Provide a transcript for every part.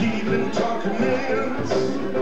Keeping talking names.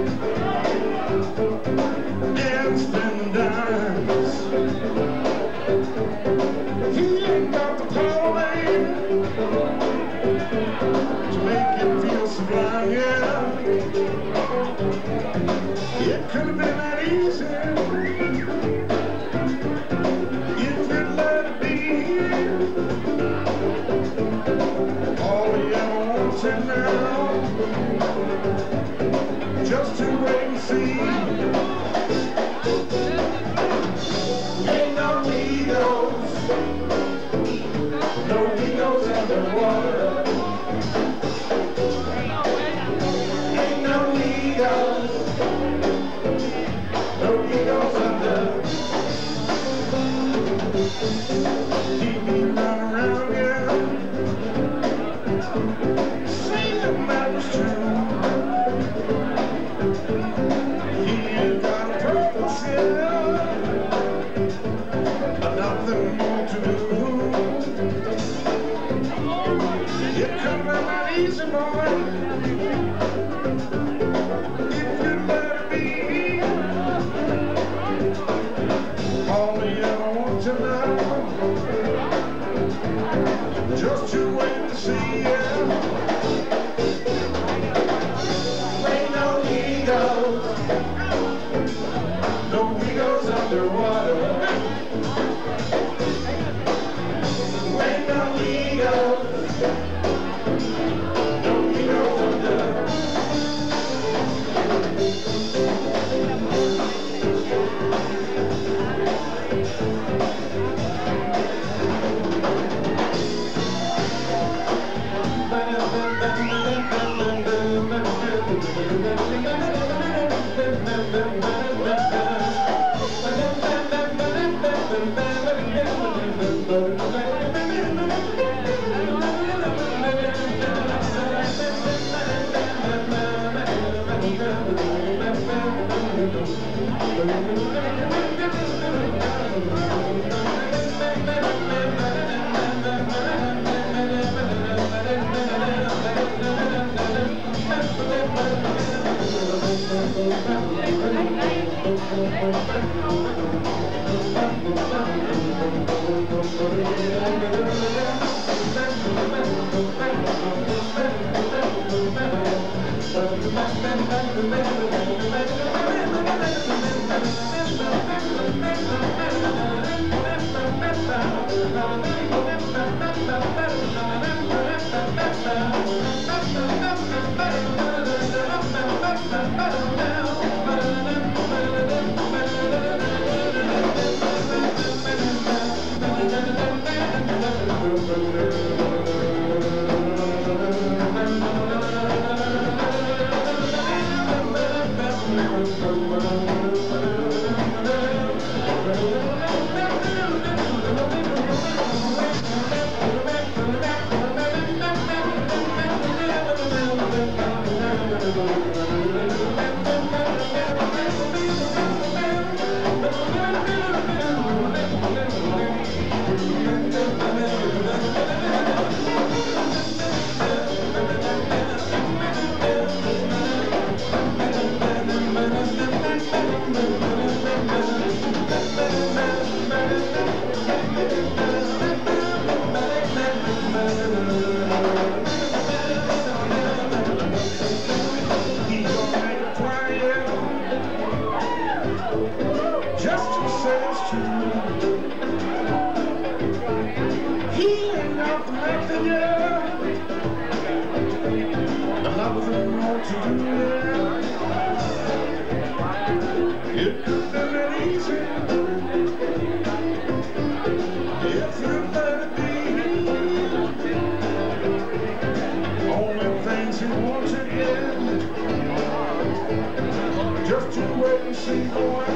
Just to wait and see, boy.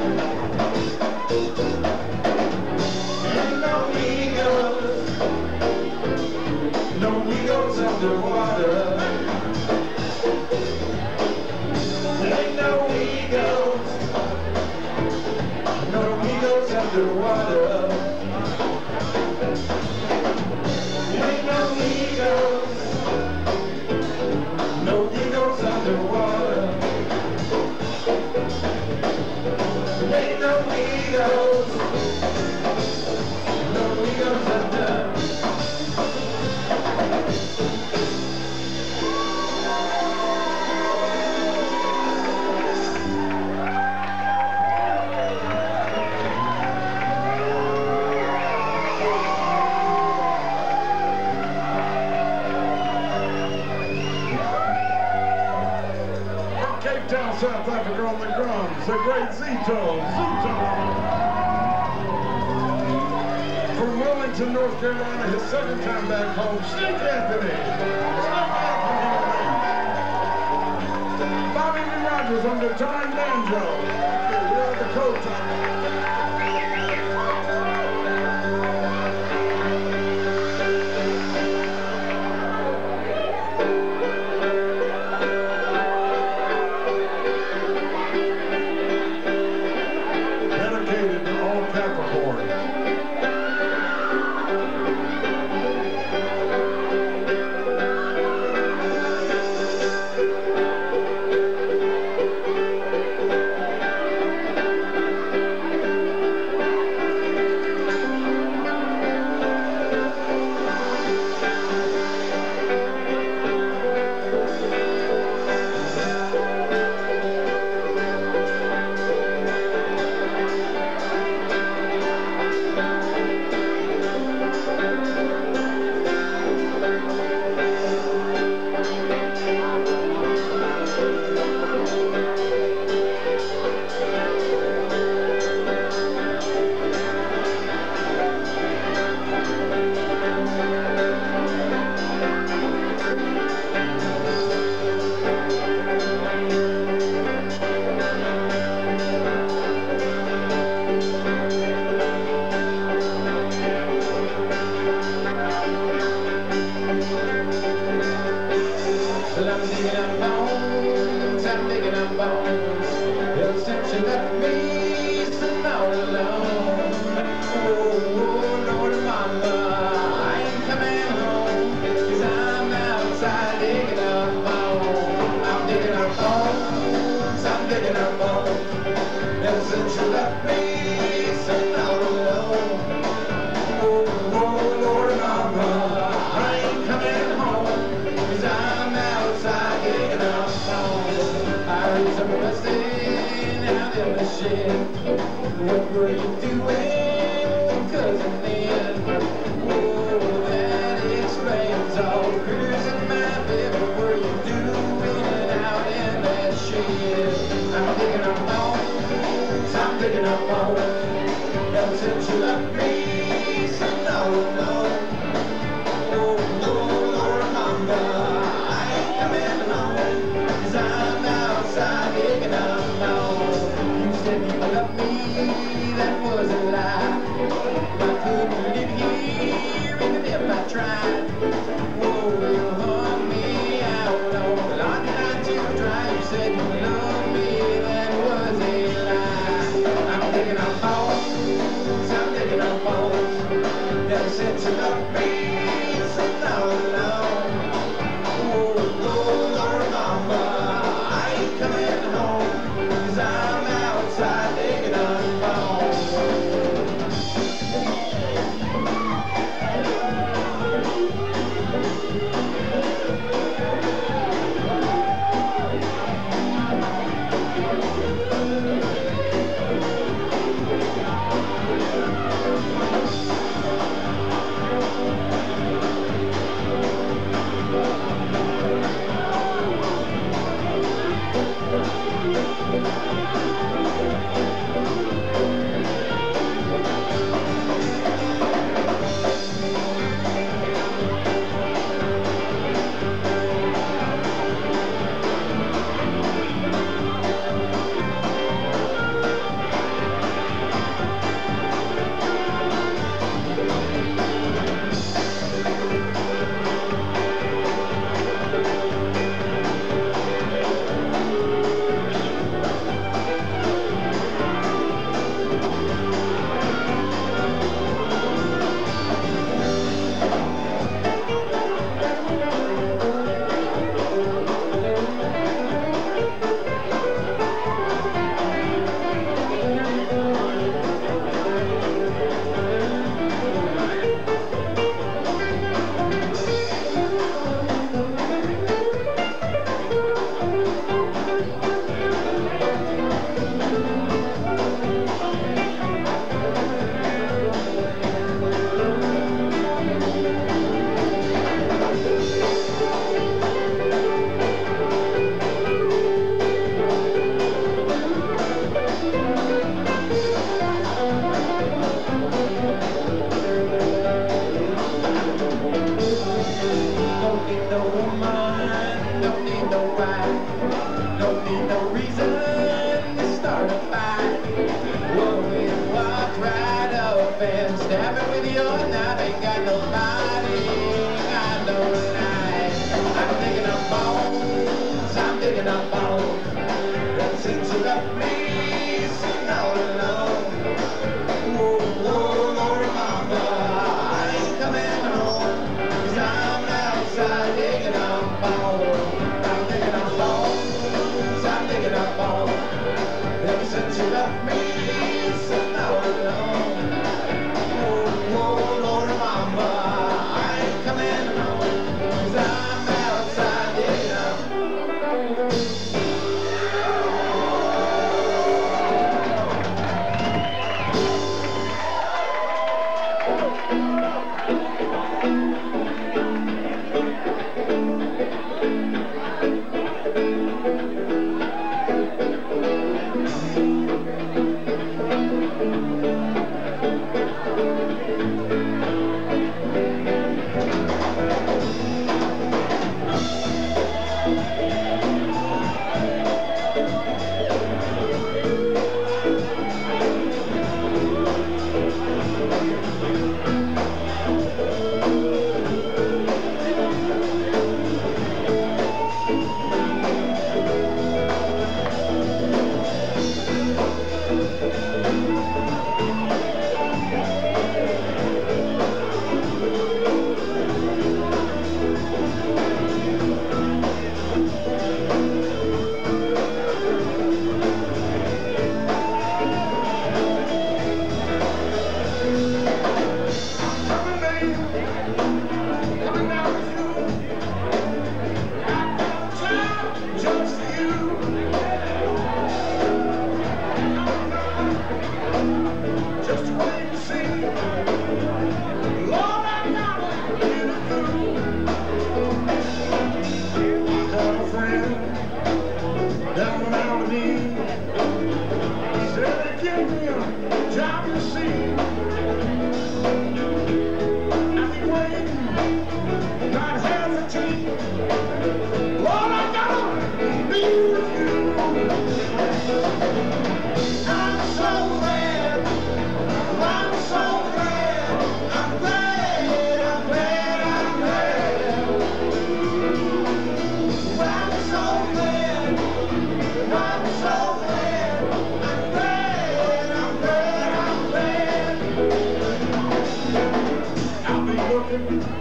North Carolina, his second time back home, Stink Anthony. Stink Anthony. Bobby Lee Rodgers under John Manzo.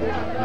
Yeah.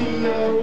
to